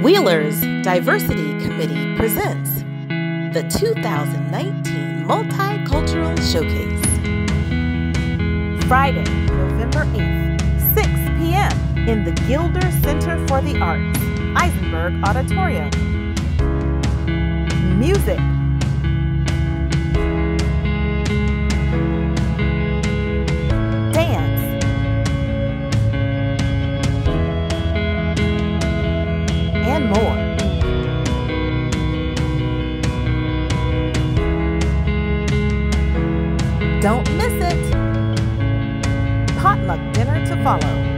Wheeler's Diversity Committee presents the 2019 Multicultural Showcase. Friday, November 8th, 6 p.m. in the Gilder Center for the Arts, Eisenberg Auditorium. Music. Don't miss it. Potluck dinner to follow.